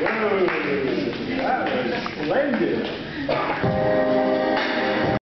Whoa, that was splendid.